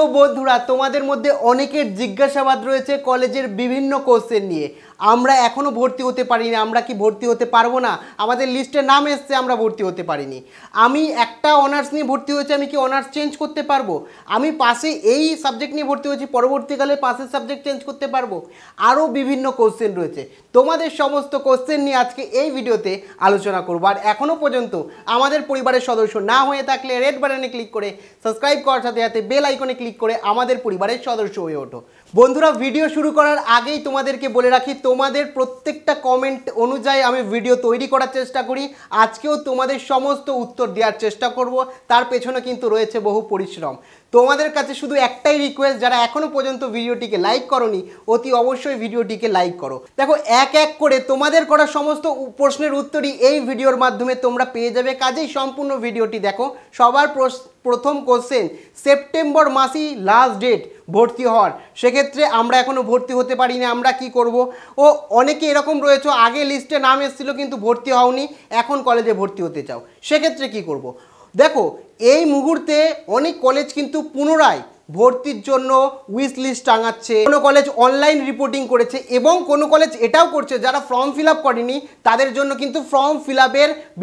প্রিয় বন্ধুরা, তোমাদের মধ্যে অনেকের জিজ্ঞাসাবাদ রয়েছে কলেজের বিভিন্ন কোর্সের নিয়ে। আমরা এখনও ভর্তি হতে পারিনি, আমরা কি ভর্তি হতে পারব না? আমাদের লিস্টে নাম এসছে, আমরা ভর্তি হতে পারিনি। আমি একটা অনার্স নিয়ে ভর্তি হয়েছে, আমি কি অনার্স চেঞ্জ করতে পারব? আমি পাশে এই সাবজেক্ট নিয়ে ভর্তি হয়েছি, পরবর্তীকালে পাশের সাবজেক্ট চেঞ্জ করতে পারব। আরও বিভিন্ন কোশ্চেন রয়েছে। তোমাদের সমস্ত কোশ্চেন নিয়ে আজকে এই ভিডিওতে আলোচনা করব। আর এখনও পর্যন্ত আমাদের পরিবারের সদস্য না হয়ে থাকলে রেড বাটনে ক্লিক করে সাবস্ক্রাইব করার সাথে সাথে বেল আইকনে ক্লিক করে আমাদের পরিবারের সদস্য হয়ে ওঠো। বন্ধুরা ভিডিও শুরু করার আগেই তোমাদেরকে বলে রাখি, তোমাদের প্রত্যেকটা কমেন্ট অনুযায়ী আমি ভিডিও তৈরি করার চেষ্টা করি। আজকেও তোমাদের সমস্ত উত্তর দেওয়ার চেষ্টা করব। তার পেছনে কিন্তু রয়েছে বহু পরিশ্রম। তোমাদের কাছে শুধু একটাই রিকোয়েস্ট যারা এখনও পর্যন্ত ভিডিওটিকে লাইক করনি, অতি অবশ্যই ভিডিওটিকে লাইক করো। দেখো, এক এক করে তোমাদের করা সমস্ত প্রশ্নের উত্তরই এই ভিডিওর মাধ্যমে তোমরা পেয়ে যাবে। কাজেই সম্পূর্ণ ভিডিওটি দেখো। সবার প্রথম কোশ্চেন সেপ্টেম্বর মাসই লাস্ট ডেট ভর্তি হওয়ার। সেক্ষেত্রে আমরা এখনও ভর্তি হতে পারি না আমরা কি করব? ও, অনেকে এরকম রয়েছে, আগে লিস্টে নাম এসেছিল কিন্তু ভর্তি হওনি, এখন কলেজে ভর্তি হতে চাও। সেক্ষেত্রে কি করব? দেখো, এই মুহূর্তে অনেক কলেজ কিন্তু পুনরায় ভর্তির জন্য উইশ লিস্ট টাঙাচ্ছে। কোনো কলেজ অনলাইন রিপোর্টিং করেছে এবং কোনো কলেজ এটাও করছে যারা ফর্ম ফিল করেনি, তাদের জন্য কিন্তু ফর্ম ফিল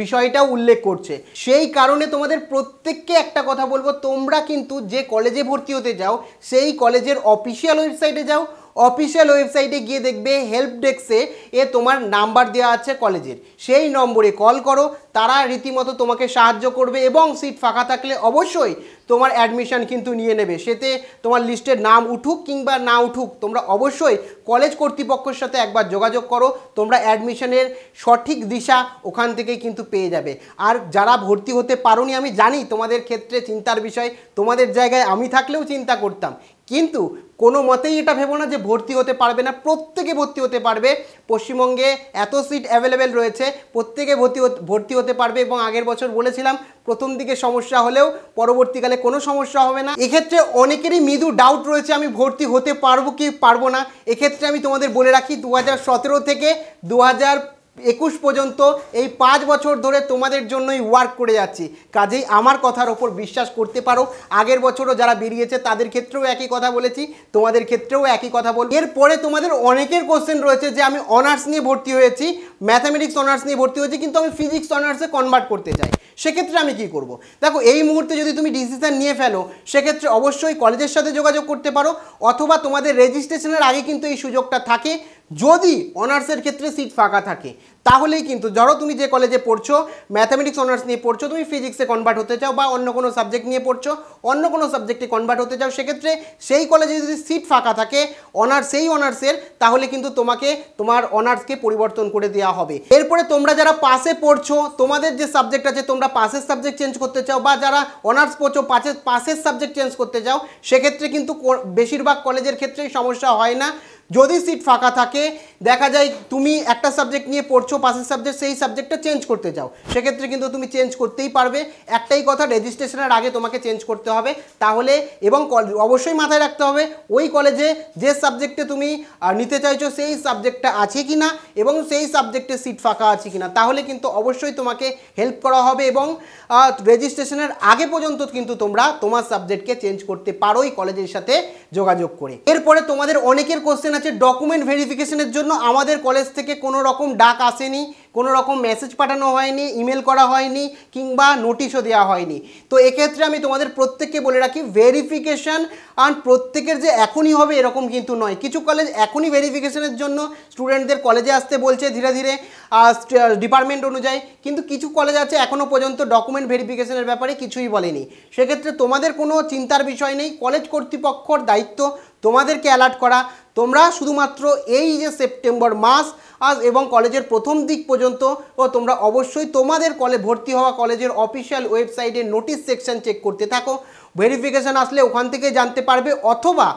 বিষয়টাও উল্লেখ করছে। সেই কারণে তোমাদের প্রত্যেককে একটা কথা বলব, তোমরা কিন্তু যে কলেজে ভর্তি হতে যাও, সেই কলেজের অফিসিয়াল ওয়েবসাইটে যাও অফিসিয়াল ওয়েবসাইটে গিয়ে দেখবে হেল্প ডেস্কে এ তোমার নাম্বার দেওয়া আছে কলেজের সেই নম্বরে কল করো, তারা রীতিমতো তোমাকে সাহায্য করবে এবং সিট ফাঁকা থাকলে অবশ্যই তোমার অ্যাডমিশন কিন্তু নিয়ে নেবে। সেতে তোমার লিস্টের নাম উঠুক কিংবা না উঠুক, তোমরা অবশ্যই কলেজ কর্তৃপক্ষের সাথে একবার যোগাযোগ করো, তোমরা অ্যাডমিশনের সঠিক দিশা ওখান থেকেই কিন্তু পেয়ে যাবে। আর যারা ভর্তি হতে পারোনি, আমি জানি তোমাদের ক্ষেত্রে চিন্তার বিষয়, তোমাদের জায়গায় আমি থাকলেও চিন্তা করতাম। কিন্তু কোনো মতেই এটা ভেবো না যে ভর্তি হতে পারবে না, প্রত্যেকে ভর্তি হতে পারবে। পশ্চিমবঙ্গে এত সিট অ্যাভেলেবেল রয়েছে, প্রত্যেকে ভর্তি ভর্তি হতে পারবে এবং আগের বছর বলেছিলাম, প্রথম দিকে সমস্যা হলেও পরবর্তীকালে কোনো সমস্যা হবে না। এক্ষেত্রে অনেকেরই মৃদু ডাউট রয়েছে, আমি ভর্তি হতে পারব কি পারব না। এক্ষেত্রে আমি তোমাদের বলে রাখি দু হাজার সতেরো থেকে দু একুশ পর্যন্ত এই পাঁচ বছর ধরে তোমাদের জন্যই ওয়ার্ক করে যাচ্ছি। কাজেই আমার কথার ওপর বিশ্বাস করতে পারো। আগের বছরও যারা বেরিয়েছে, তাদের ক্ষেত্রেও একই কথা বলেছি, তোমাদের ক্ষেত্রেও একই কথা বল এরপরে তোমাদের অনেকের কোশ্চেন রয়েছে যে আমি অনার্স নিয়ে ভর্তি হয়েছি। ম্যাথামেটিক্স অনার্স নিয়ে ভর্তি হয়েছি, কিন্তু আমি ফিজিক্স অনার্সে কনভার্ট করতে চাই। সেক্ষেত্রে আমি কি করব? দেখো, এই মুহূর্তে যদি তুমি ডিসিশান নিয়ে ফেলো, সেক্ষেত্রে অবশ্যই কলেজের সাথে যোগাযোগ করতে পারো, অথবা তোমাদের রেজিস্ট্রেশনের আগে কিন্তু এই সুযোগটা থাকে, যদি অনার্সের ক্ষেত্রে সিট ফাঁকা থাকে। তাহলেই কিন্তু, ধরো তুমি যে কলেজে পড়ছো ম্যাথামেটিক্স অনার্স নিয়ে পড়ছো, তুমি ফিজিক্সে কনভার্ট হতে চাও বা অন্য কোনো সাবজেক্ট নিয়ে পড়ছো, অন্য কোনো সাবজেক্টে কনভার্ট হতে চাও, সেক্ষেত্রে সেই কলেজে যদি সিট ফাঁকা থাকে অনার্স সেই অনার্সের তাহলে কিন্তু তোমাকে, তোমার অনার্সকে পরিবর্তন করে দেওয়া হবে। এরপরে তোমরা যারা পাশে পড়ছো, তোমাদের যে সাবজেক্ট আছে, তোমরা পাশের সাবজেক্ট চেঞ্জ করতে চাও, বা যারা অনার্স পড়ছো পাশের পাশের সাবজেক্ট চেঞ্জ করতে চাও, সেক্ষেত্রে কিন্তু বেশিরভাগ কলেজের ক্ষেত্রেই সমস্যা হয় না। যদি সিট ফাঁকা থাকে, দেখা যায় তুমি একটা সাবজেক্ট নিয়ে পড়ছো, পাশের সাবজেক্ট সেই সাবজেক্টটা চেঞ্জ করতে চাও। সেক্ষেত্রে কিন্তু তুমি চেঞ্জ করতেই পারবে। একটাই কথা রেজিস্ট্রেশনের আগে তোমাকে চেঞ্জ করতে হবে। তাহলে এবং অবশ্যই মাথায় রাখতে হবে, ওই কলেজে যে সাবজেক্টে তুমি নিতে চাইছো সেই সাবজেক্টটা আছে কি না এবং সেই সাবজেক্টে সিট ফাঁকা আছে কি না তাহলে কিন্তু অবশ্যই তোমাকে হেল্প করা হবে এবং রেজিস্ট্রেশনের আগে পর্যন্ত কিন্তু তোমরা তোমার সাবজেক্টকে চেঞ্জ করতে পারো এই কলেজের সাথে যোগাযোগ করে। এরপরে তোমাদের অনেকের কোশ্চেন আছে ডকুমেন্ট ভেরিফিকেশনের জন্য আমাদের কলেজ থেকে কোনো রকম ডাক আসেনি, কোনো রকম মেসেজ পাঠানো হয়নি ইমেল করা হয়নি, কিংবা নোটিশও দেওয়া হয়নি। তো এক্ষেত্রে আমি তোমাদের প্রত্যেককে বলে রাখি ভেরিফিকেশান আর প্রত্যেকের যে এখনই হবে এরকম কিন্তু নয়। কিছু কলেজ এখনই ভেরিফিকেশনের জন্য স্টুডেন্টদের কলেজে আসতে বলছে ধীরে ধীরে ডিপার্টমেন্ট অনুযায়ী। কিন্তু কিছু কলেজ আছে এখনও পর্যন্ত ডকুমেন্ট ভেরিফিকেশনের ব্যাপারে কিছুই বলেনি। সেক্ষেত্রে তোমাদের কোনো চিন্তার বিষয় নেই। কলেজ কর্তৃপক্ষর দায়িত্ব তোমাদেরকে অ্যালার্ট করা। তোমরা শুধুমাত্র এই যে সেপ্টেম্বর মাস আজ এবং কলেজের প্রথম দিক পর্যন্ত, ও তোমরা অবশ্যই তোমাদের কলে ভর্তি হওয়া কলেজের অফিসিয়াল ওয়েবসাইটে নোটিশ সেকশন চেক করতে থাকো। ভেরিফিকেশান আসলে ওখান থেকে জানতে পারবে, অথবা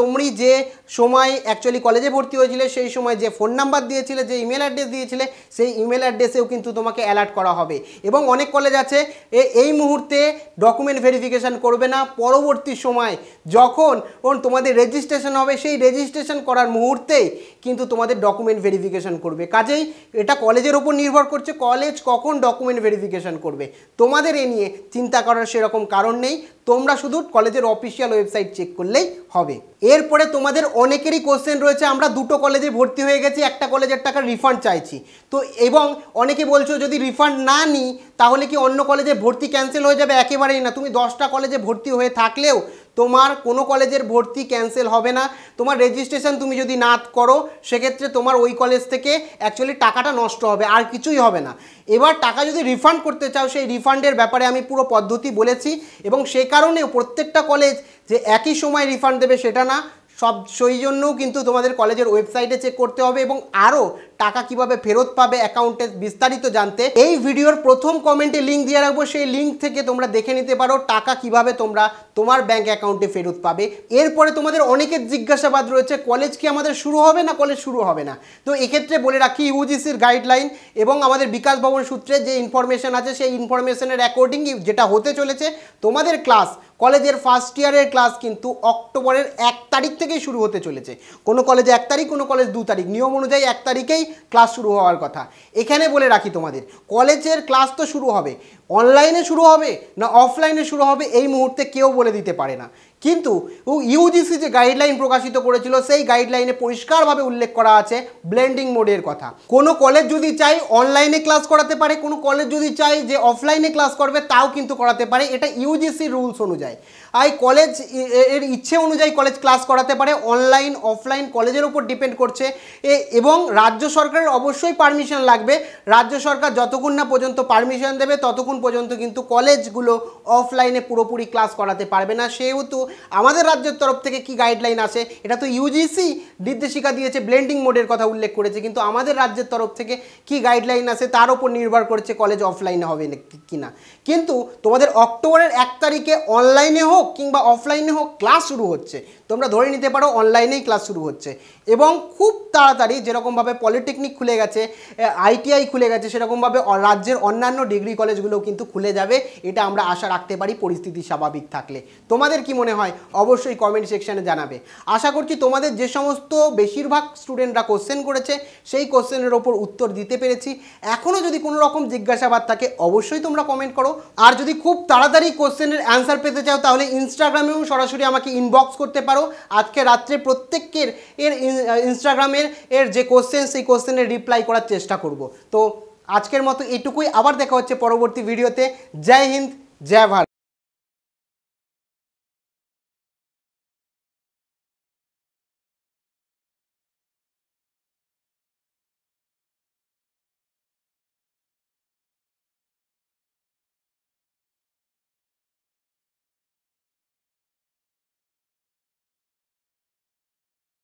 তোমরি যে সময় অ্যাকচুয়ালি কলেজে ভর্তি হয়েছিলে, সেই সময় যে ফোন নাম্বার দিয়েছিলে, যে ইমেল অ্যাড্রেস দিয়েছিলে, সেই ইমেল অ্যাড্রেসেও কিন্তু তোমাকে অ্যালার্ট করা হবে। এবং অনেক কলেজ আছে এই মুহূর্তে ডকুমেন্ট ভেরিফিকেশান করবে না। পরবর্তী সময় যখন তোমাদের রেজিস্ট্রেশন হবে, সেই রেজিস্ট্রেশন করার মুহূর্তেই কিন্তু তোমাদের ডকুমেন্ট ভেরিফিকেশান করবে। কাজেই এটা কলেজের ওপর নির্ভর করছে কলেজ কখন ডকুমেন্ট ভেরিফিকেশান করবে। তোমাদের এ নিয়ে চিন্তা করার সেরকম কারণ নেই। তোমরা শুধু কলেজের অফিসিয়াল ওয়েবসাইট চেক করলেই হবে। এরপরে তোমাদের অনেকেরই কোশ্চেন রয়েছে, আমরা দুটো কলেজে ভর্তি হয়ে গেছি, একটা কলেজের টাকা রিফান্ড চাইছি। তো এবং অনেকে বলছো যদি রিফান্ড না নিই, তাহলে কি অন্য কলেজে ভর্তি ক্যান্সেল হয়ে যাবে? একেবারেই না। তুমি দশটা কলেজে ভর্তি হয়ে থাকলেও তোমার কোনো কলেজের ভর্তি ক্যান্সেল হবে না। তোমার রেজিস্ট্রেশন তুমি যদি না করো, সেক্ষেত্রে তোমার ওই কলেজ থেকে অ্যাকচুয়ালি টাকাটা নষ্ট হবে, আর কিছুই হবে না। এবার টাকা যদি রিফান্ড করতে চাও, সেই রিফান্ডের ব্যাপারে আমি পুরো পদ্ধতি বলেছি এবং সে কারণেও প্রত্যেকটা কলেজ যে একই সময় রিফান্ড দেবে, সেটা না। সব সেই জন্যও কিন্তু তোমাদের কলেজের ওয়েবসাইটে চেক করতে হবে এবং আরও টাকা কীভাবে ফেরত পাবে অ্যাকাউন্টে বিস্তারিত জানতে এই ভিডিওর প্রথম কমেন্টে লিঙ্ক দিয়ে রাখব। সেই লিঙ্ক থেকে তোমরা দেখে নিতে পারো টাকা কীভাবে তোমরা তোমার ব্যাংক অ্যাকাউন্টে ফেরত পাবে। এরপরে তোমাদের অনেকের জিজ্ঞাসাবাদ রয়েছে কলেজ কি আমাদের শুরু হবে না কলেজ শুরু হবে না? তো এক্ষেত্রে বলে রাখি ইউজিসির গাইডলাইন এবং আমাদের বিকাশ ভবন সূত্রে যে ইনফরমেশন আছে, সেই ইনফরমেশনের অ্যাকর্ডিং যেটা হতে চলেছে, তোমাদের ক্লাস কলেজের ফার্স্ট ইয়ারের ক্লাস কিন্তু অক্টোবরের এক তারিখ থেকেই শুরু হতে চলেছে। কোনো কলেজে এক তারিখ, কোনো কলেজ দু তারিখ। নিয়ম অনুযায়ী এক তারিখেই ক্লাস শুরু হওয়ার কথা। এখানে বলে রাখি তোমাদের, কলেজের ক্লাস তো শুরু হবে। অনলাইনে শুরু হবে না অফলাইনে শুরু হবে এই মুহূর্তে কেউ বলে দিতে পারে না। কিন্তু ইউজিসি যে গাইডলাইন প্রকাশিত করেছিল, সেই গাইডলাইনে পরিষ্কারভাবে উল্লেখ করা আছে ব্লেন্ডিং মোডের কথা। কোনো কলেজ যদি চাই অনলাইনে ক্লাস করাতে পারে, কোনো কলেজ যদি চাই যে অফলাইনে ক্লাস করবে, তাও কিন্তু করাতে পারে। এটা ইউজিসি রুলস অনুযায়ী। আর কলেজের ইচ্ছে অনুযায়ী কলেজ ক্লাস করাতে পারে। অনলাইন অফলাইন কলেজের উপর ডিপেন্ড করছে। এবং রাজ্য সরকারের অবশ্যই পারমিশন লাগবে। রাজ্য সরকার যতক্ষণ না পর্যন্ত পারমিশন দেবে, ততক্ষণ পর্যন্ত কিন্তু কলেজগুলো অফলাইনে পুরোপুরি ক্লাস করাতে পারবে না। সেহেতু আমাদের রাজ্যের তরফ থেকে কি গাইডলাইন আসে, এটা তো ইউজিসি নির্দেশিকা দিয়েছে ব্লেন্ডিং মোডের কথা উল্লেখ করেছে। কিন্তু আমাদের রাজ্যের তরফ থেকে কি গাইডলাইন আছে তার উপর নির্ভর করছে কলেজ অফলাইনে হবে কিনা। কিন্তু তোমাদের অক্টোবরের এক তারিখে অনলাইনে হোক কিংবা অফলাইনে হোক ক্লাস শুরু হচ্ছে। তোমরা ধরে নিতে পারো অনলাইনেই ক্লাস শুরু হচ্ছে। এবং খুব তাড়াতাড়ি যেরকমভাবে পলিটেকনিক খুলে গেছে আইটিআই খুলে গেছে, সেরকমভাবে রাজ্যের অন্যান্য ডিগ্রি কলেজগুলোও কিন্তু খুলে যাবে। এটা আমরা আশা রাখতে পারি পরিস্থিতি স্বাভাবিক থাকলে। তোমাদের কি মনে হয়? অবশ্যই কমেন্ট সেকশানে জানাবে। আশা করছি তোমাদের যে সমস্ত বেশিরভাগ স্টুডেন্টরা কোশ্চেন করেছে, সেই কোশ্চেনের ওপর উত্তর দিতে পেরেছি। এখনও যদি কোনো রকম জিজ্ঞাসাবাদ থাকে, অবশ্যই তোমরা কমেন্ট করো। আর যদি খুব তাড়াতাড়ি কোশ্চেনের অ্যান্সার পেতে চাও, তাহলে ইনস্টাগ্রামেও সরাসরি আমাকে ইনবক্স করতে পারো। আজকে রাত্রে প্রত্যেকের এর ইনস্টাগ্রামের এর যে কোশ্চেন সেই কোশ্চেনের রিপ্লাই করার চেষ্টা করব। তো আজকের মতো এটুকুই। আবার দেখা হচ্ছে পরবর্তী ভিডিওতে জয় হিন্দ, জয় ভারত।